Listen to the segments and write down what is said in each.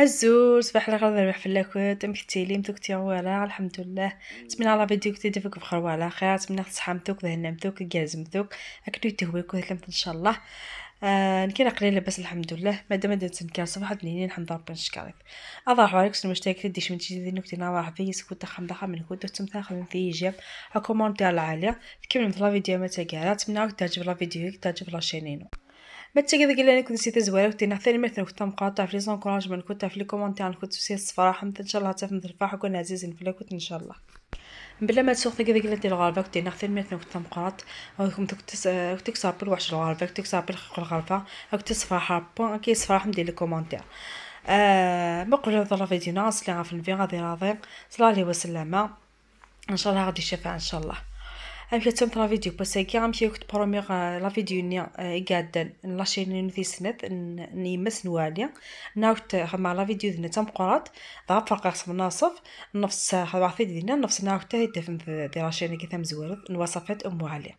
هزو صباح الخير نربح في اللاكوت مكتيلي متوكتي ولا الحمد لله تمنى على فيديو كتي دفك بخير وعلى خير. تمنى تصحمتوك ذهنمتوك جازمتوك اكلو يتهويكو ذكمت إن شاء الله. آه نكين قليل لبس الحمد لله مادام دات نكار صباح اثنين الحمد ربي نشكرك. اضاح عليك سن مشتاك تديش من تجي نكتي نعرف في سكوت خم دخل من كنت تمثال في إيجاب. كومونتير العالية. تكمل مثل فيديو ما تقال تمنى تعجب لا فيديو تعجب لا شينينو. ما تشكي قال لي كنت نسيت زوالة كنت نحثني مثلا كنت مقاطع في لي زونكوراجمون كنت في لي كومونتير كنت سي الصفراحة ان شاء الله تفهم الفرح وكون عزيز في كنت ان شاء الله بلا ما تسوق كذا قلت الغرفة كنت نحثني مثلا كنت مقاط كنت كنت كسابل واحد الغرفة كنت كسابل الغرفة كنت صفراحة بون كي صفراحة ندير لي كومونتير آه ما قبل هذا فيديو ناس اللي عارف الفي غادي راضي صلى الله وسلم ان شاء الله غادي يشفع ان شاء الله أمشي تم لا فيديو بس كي غنمشي كنت بروميغ لا فيديو ني قاعدة لاشين نثي سنت نيمس نوالي ناوت مع لا فيديو ذنا تم قرات ضرب فرق قسم ناصف نفس حواثي دينا نفس ناوت تهدف دي لاشين كي ثم زوالت نوصفت أم علي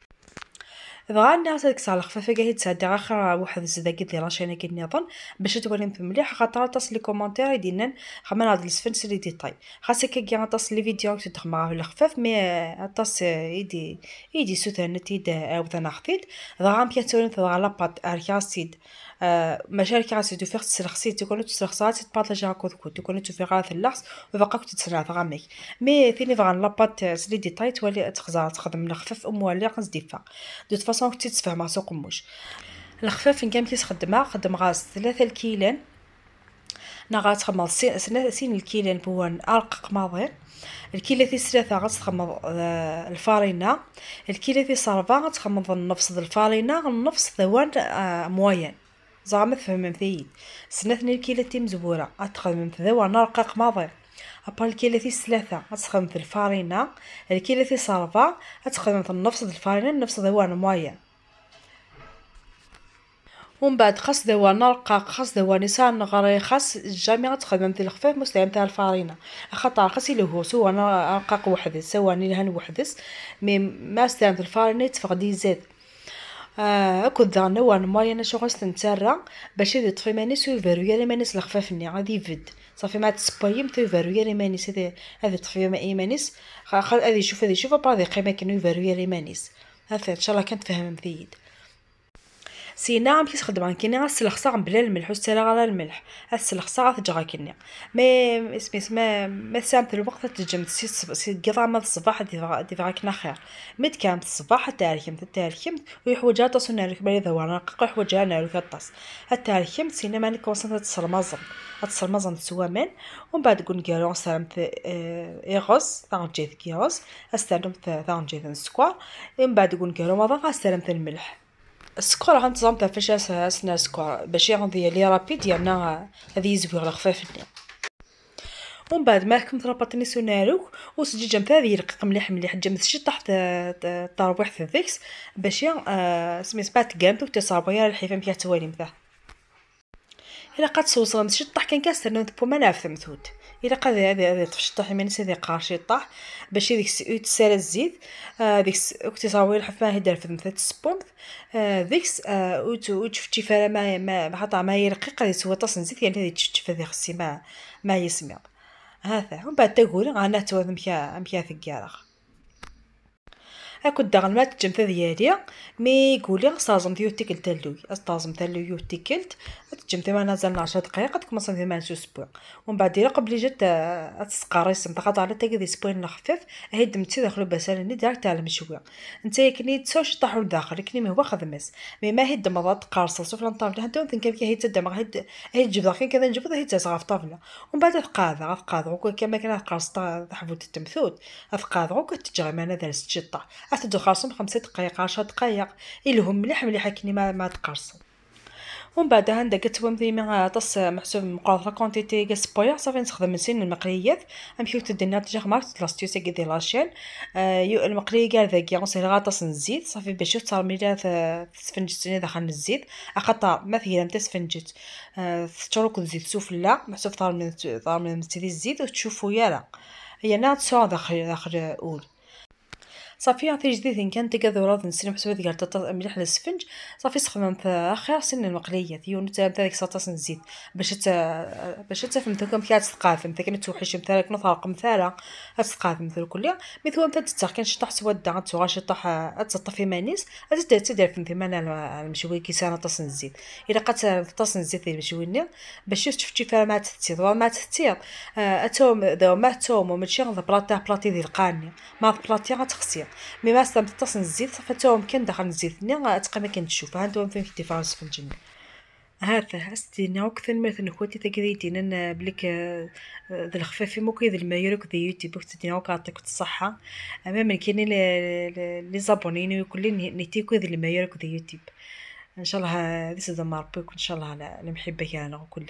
دغا الناس هاديك الساعة الخفافه قاعد تسعد آخر واحد الزدا قد راشانه كي نظن. باش تولي مليح خاطر تصل لي كومونتير يدينا خمن هاد السفن سي لي ديتاي خاصك كي تصل لي فيديو تدخل الخفاف مي تص يدي يدي سوتانت يد عاود أنا خفيت دغا مبيا تولي دغا لاباط اركاسيد مشاركة غاسي تو فيغ تسرخسي تكون تسرخسات تبارطاجي هاكا كو تكون تو فيغ في اللحظ وبقى كنت تسرع غاميك. مي ثاني فغان لاباط سلي ديتاي تولي تخزر تخدم الخفاف اموالي قنص ديفا دو فاصون كنت تفهم سوق موش الخفاف كان كيس خدمها خدم غاز ثلاثة الكيلان نا تخمض سين الكيلان بوان أرقق ماضي. الكيلة في ثلاثة غتخمض آه، الفارينة. الكيلة في صرفة غتخمض النفس الفارينة النفس ذوان آه، موين. زعما تفهم فيي سنتني الكيلة مزبورة أتخدم ذا رقاق ماضي. أبا الكيلة ثلاثة أتخدم الفارينة. الكيلة صرفة أتخدم نفس الفارينة نفس ذوان مويا ومن بعد خاص ذوان رقاق خاص ذوان نسان غري خاص جامعة تخدم في الخفاف مسلم تاع الفارينة. خاطر خاص اللي هو سوا رقاق وحدث سوا لهن وحدث مي ما استعمل الفارينة تفقدي زاد آه وان ماي أنا شغل استنترى باش يدي طفي مانيس ويفرويا لي مانيس الخفافني غادي يفد. صافي ما تسبايم تيفرويا لي مانيس هذي هذي طفي ما مانيس. هذي يشوف هذي يشوف بعد قيمه كانوا يفرويا لي مانيس. هذا إن شاء الله كنت فاهم مزيد سينا عن كيني غسلخصا بلا الملح وستالا على الملح. غسلخصا غتجرا كيني مي اسمي ما ما سامت الوقت تجم سي سي قضا ما الصباح دي فاكنا خير. مد كانت الصباح تاريخمت تاريخمت ويحوجا تصو نارك بلي ذوانا قا حوجا نارك الطاس. التاريخمت سينا ماني كوصنت تصرمزم تصرمزم تسوامان ومن بعد قول كيرو سلامت إيغوس ثان جيث كيروس استلمت جيث سكوار. من بعد قول كيرو مضى استلمت الملح. السكر غنتظام تاع فاش اسنا السكر باش يغضي لي رابيد ديالنا هذه يزويغ الخفاف ومن بعد ما حكمت رابطني سوناروك وسجي جنب هذه يرقق مليح مليح. جنب شي تحت الطربوح في ذيكس باش يا سميت بعد قامت وتصابيا الحيفه مكيا توالي مثاه إلا قد صوصا شي طاح كان كاس ترنو بو ما نعرف ثمثوت إلا قد هذا هذا طفش طاح من هذه قارشي طاح. باش ديك تسال الزيت آه ديك كنتي صاوي الحف ما هدر في مثل السبومت آه ديك آه وتشفتي فيها ما ما حتى ما هي رقيقة اللي سوا طاس نزيد يعني هذه تشفت هذه خصي ما ما يسمع هذا ومن بعد تقول غانا تو مكيا مكيا ثقاله هاكو داغ المات تجمت ديالي مي يقولي صازم ديو تيكل تالوي استازم تالوي تيكلت تجمت ما نازل 10 دقائق تكمص في مال أسبوع. ومن بعد قبل جات تسقاري سم تقاط على تاكي سبوين خفيف هي دمتي داخل بسالني داك تاع المشوي أنت كني تسوش طاحو داخل كني ما هو خدمس مي ما هي دم قارصة سوف لنطابل حتى انت كيف هي تدم هي تجيب داخل كذا نجيب هي تسغى في طابله ومن بعد تقاضع تقاضع كما كان قارص تحبوت التمثوت وكتجري ما دارست شطه أتدو خاصهم خمسة دقايق عشر دقايق. إلهم مليح مليح كني ما ما تقرصوا ومن بعد هندا كتبهم ديما تص محسوب مقاطرة كونتيتي كسبويا صافي نستخدم سين المقليات امشيو تدينا تجاه مارك لاستيوس كي لاشين. آه المقليه كاع ذاك غنصير غاطس نزيد. صافي باش تصار ميلا تسفنجت داخل الزيت أخطأ مثلا تسفنجت آه تشرك الزيت سفلى محسوب طار من طار من الزيت وتشوفوا يالا هي نات سوا داخل داخل أول. صافي عطي جديد كان تقا ذوراد نسلم حسوي قالت مليح للسفنج صافي سخممت آخر سن المقلية ثيون تا ديك ساطاس نزيد. باش تا باش تفهمتكم كي تثقافم كان توحش مثلا كنو طارق مثلا تثقافم مثل كليا مثل انت تتاخ شطح سوا دا تسوغا شطح تطفي مانيس تدير تدير في ثمانه المشوي كي سنه طاس نزيد. إلا قات طاس نزيد المشوي باش شفتي فيها ما تثير ما تثير اتوم ذو ما توم وماشي غير بلاطه بلاطي ذي القاني. ما بلاطي غتخسير مي ما تطاس نزيد فتوم كان دخل نزيد. ني تقام كان تشوف. ها أنتم فين في الديفرنس في الجنة؟ هذا استينا وكثر مثلا خواتي تقريدين أنا بلك ذا الخفافي مو كي ذا المايورك ذا يوتيوب. وكتدينا وكاعطيك الصحة. اما من كاين لي زابونين وكل نيتيكو ذا المايورك ذا يوتيوب. إن شاء الله هذه سيدا مربيك إن شاء الله المحبة كان وكل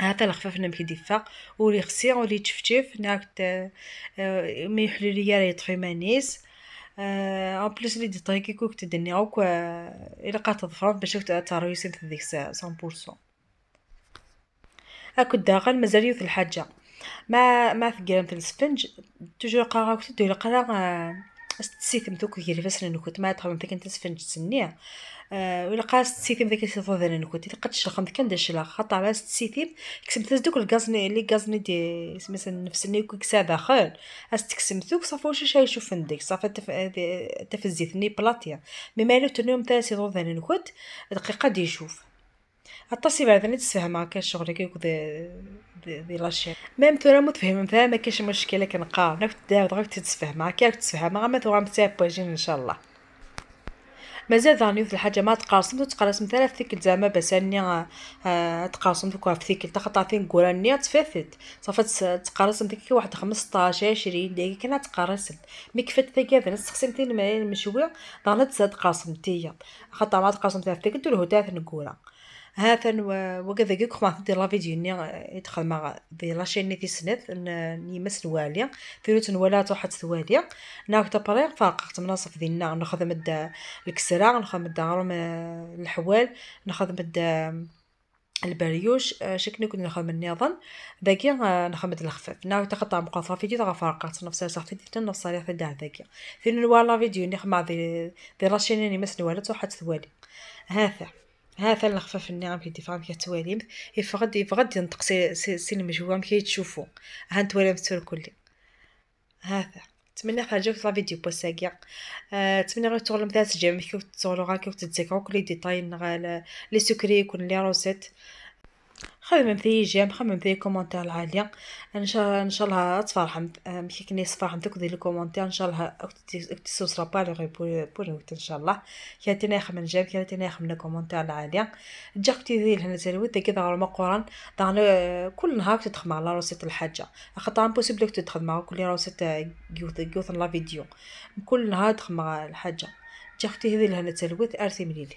هذا الخفاف نمشي ديفا ولي خسي ولي تشفتيف ناكت مي يحلو راه يطفي مانيس. ان بليس لي ديتاي كي كوك تدني اوك إلى قات تظفر باش ترويسي ديك 100% هاكو داخل مازال يوث الحاجة. ما ما ثقيل مثل السفنج. توجو قاغا كنت دير قرا استسيثم دوك فاس كنت ما تخمم تك انت سفنج تسنيه أه ولا قاس تسيثم ذاك الصفو ذا نكوت قد شلخم كان داش لا خطا على تسيثم كسمت دوك الغازني اللي غازني دي مثلا نفس اللي كيكسا داخل اس تكسم ذوك صافي واش شي يشوف عندك صافي تفزيتني بلاطيا مي مالو تنوم تاع سي ذا نكوت دقيقه دي يشوف بعد ني تسفهم هكا الشغل كي ذي ذي لاشين ميم ثورا متفهم مثلا ما كاينش مشكلة كنقار ناك تداود غير تتفهم هكا تتفهم غير ما ثورا متابجين إن شاء الله. مازال ظاني في الحاجة ما تقارصم تقارصم ثلاث ثيكل زعما باش أني آه تقارصم دوك في ثيكل تخطا فين كورانيا تفاتت صافي تقارصم ديك واحد 15 20 دقيقة كنا تقارصم مي كفات ثقافه نستخدم الماء المشوي ظنت تزاد قارصم تيا خاطر ما تقارصم ثلاث ثيكل تلو ثلاث نكورا هاثن وكذا كيك ما دير لا فيديو ني يدخل مع دي لاشين ني سنت نيمس نواليا. ثلث نوالات واحد ثواليا. ناك تبريق فرقت مناصف ديالنا ناخذ مد الكسرة ناخذ مد غرم الحوال ناخذ مد البريوش شكني كنا من نظن ذاكي ناخذ مد الخفاف. ناك تقطع مقاطعة فيديو تغا فرقت نفس صافي ديت نفس صريح دا ذاكي ثين نوالا فيديو ني مع دي لاشين نيمس نوالات واحد ثوالي هذا هذا الخفاف النعم في الدفاع كي تواليم يفقد يفقد ينطق سي سي, سي كي تشوفوا ها تواليم تسول كلي هذا. نتمنى خرجوك في فيديو بوساكيا أه نتمنى غير تغلم ذات جيم كيف تصوروا غا كيف تتذكروا كل ديتاي لي سكري يكون لي روسيت. خمم فيه جيم خمم فيه كومونتير العالية. إن شاء إن شاء الله تفرحم كي كني تفرحم دوك ديال الكومونتير إن شاء الله اكتي سوسرا با لو بور بور إن شاء الله. كانتينا يخمن جيم كانتينا يخمن كومونتير العالية. جاكتي ديال هنا تلوت كي ضغر مقران ضغر كل نهار تدخل على روسيت الحاجة. خاطر امبوسيبل تدخل مع كل روسيت جوث جوث لا فيديو. كل نهار تدخل مع الحاجة. جاكتي هذه لهنا تلوت أرسي مليلي